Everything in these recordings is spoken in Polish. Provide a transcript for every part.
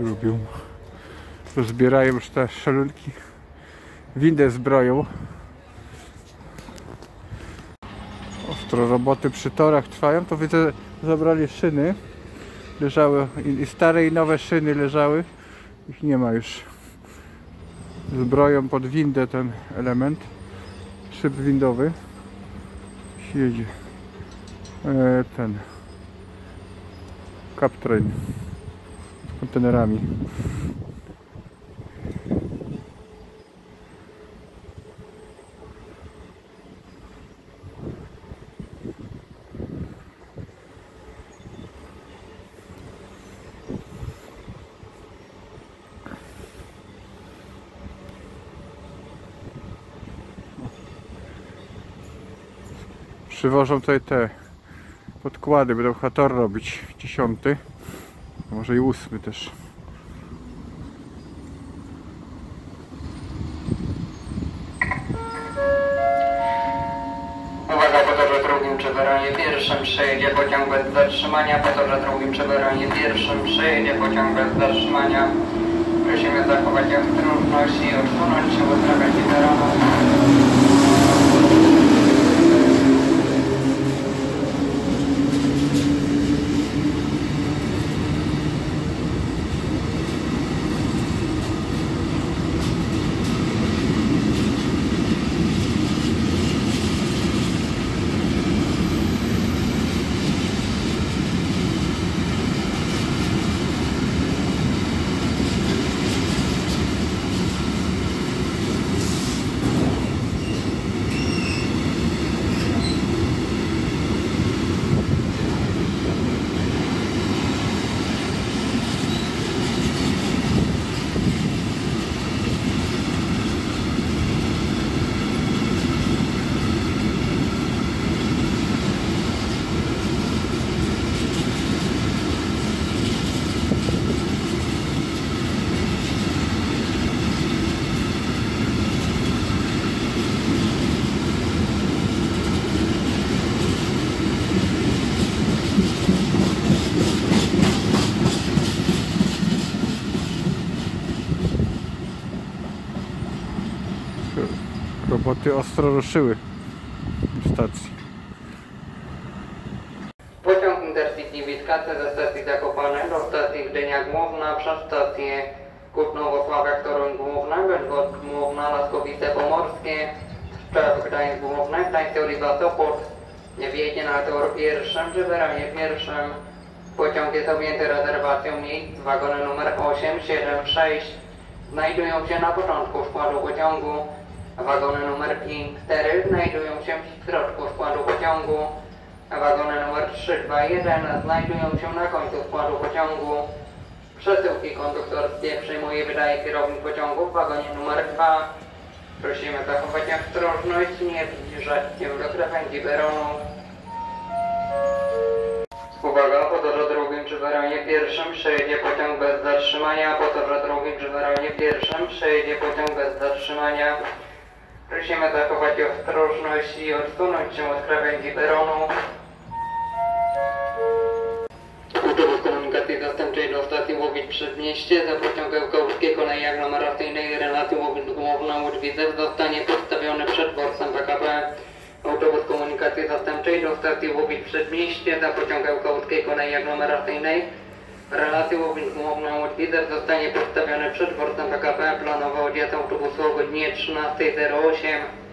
Lubią. Rozbierają już te szalunki. Windę zbroją. Ostro roboty przy torach trwają. To widzę, zabrali szyny. Leżały i stare i nowe szyny leżały. Ich nie ma już. Zbroją pod windę ten element. Szyb windowy. Jedzie. E, ten. Captrain z kontenerami. Przywożą tutaj te podkłady, będą hator robić dziesiąty, może i ósmy też. Pierwszym przejedzie pociąg bez zatrzymania, torze drugim przy pierwszym przejedzie pociąg bez zatrzymania. Prosimy zachować ostrożność i odsunąć się od krawędzi Roboty ostro ruszyły w stacji. Pociąg Intercity Witkace ze stacji Zakopane do stacji Gdynia Główna przez stację Kutno-Wosławia Toruń Główna, Bydgoszcz Główna, Laskowice Pomorskie, Szczep Gdańsk Główny, Gdańsk Oliwa Sopot, wjedzie na tor pierwszym czy wyraźnie pierwszym. Pociąg jest objęty rezerwacją miejsc, wagony numer 8, 7, 6 znajdują się na początku składu pociągu, wagony numer 5, 4 znajdują się w środku składu pociągu, Wagony numer 3, 2, 1 znajdują się na końcu składu pociągu. Przesyłki konduktorskie przyjmuje wydaje kierownik pociągu w wagonie numer 2. Prosimy zachować ostrożność, nie zbliżać się do krawędzi peronu. Uwaga, po torze drugim przy peronie pierwszym przejedzie pociąg bez zatrzymania, po torze drugim przy peronie pierwszym przejedzie pociąg bez zatrzymania. Prosimy zachować ostrożność i odsunąć się od krawędzi peronu. Autobus komunikacji zastępczej do stacji Łowicz Przedmieście za pociągiem Kołskiego na aglomeracyjnej relacji Łowicz Główna Łódź Widzew zostanie postawiony przed dworcem PKP. Autobus komunikacji zastępczej do stacji Łowicz Przedmieście za pociągiem Kołskiego na aglomeracyjnej Łódź Widzew zostanie postawiony przed dworcem PKP. Planował odjazd autobusu o godzinie 13.08.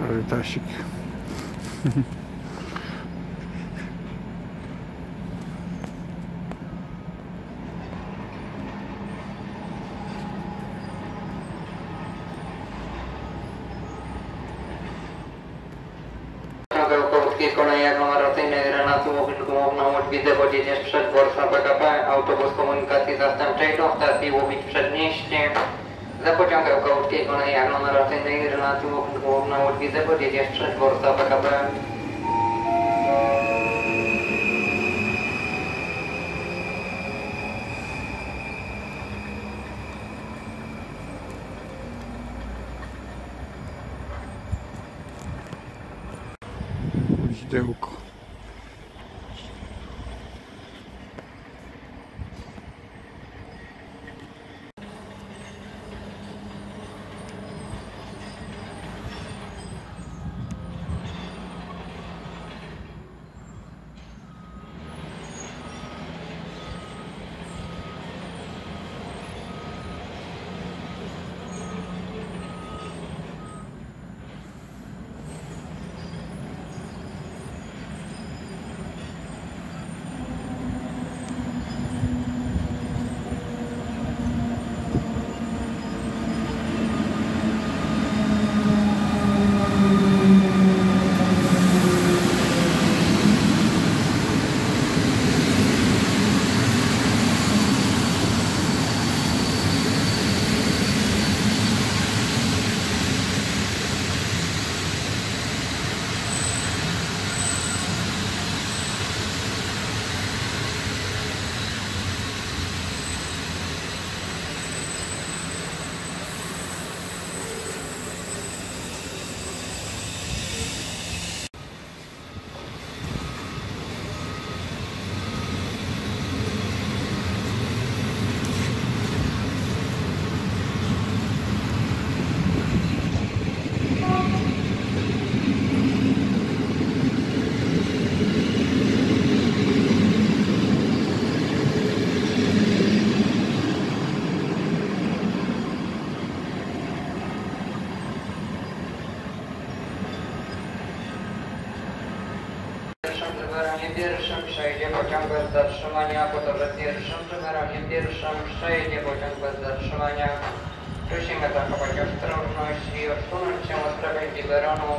Rarytasik. Pociągał Kołowskiej Kolei Aglomeracyjnej Renatu Łowicz-Główną Łódź Wodziecież przed Warsa PKP, autobus komunikacji zastępczej do stacji Łowicz Przedmieście. Za pociągiem Kołowskiej Kolei Aglomeracyjnej Renatu Łowicz-Główną Łódź Wodziecież przed Warsa PKP. Źdełko. W pierwszym przejdzie pociąg bez zatrzymania, po to, że w pierwszym peronie pierwszym przejdzie pociąg bez zatrzymania. Prosimy zachować ostrożność i odsunąć się od krawędzi peronu.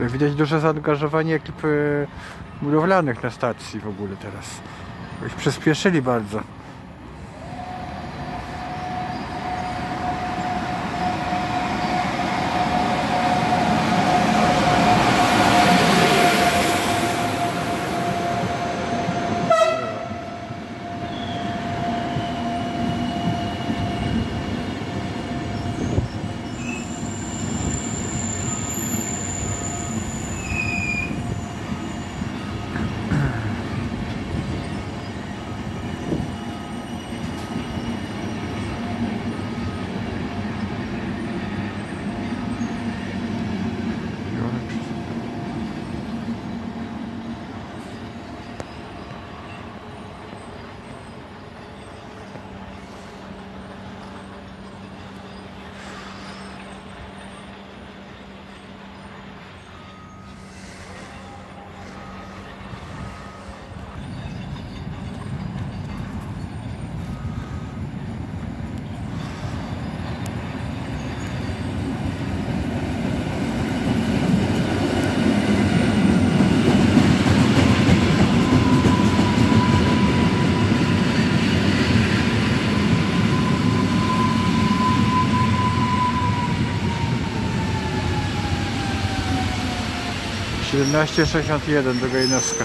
Widać duże zaangażowanie ekip budowlanych na stacji w ogóle teraz. Już przyspieszyli bardzo. Siedemnaście sześćdziesiąt jeden do Gajnowska.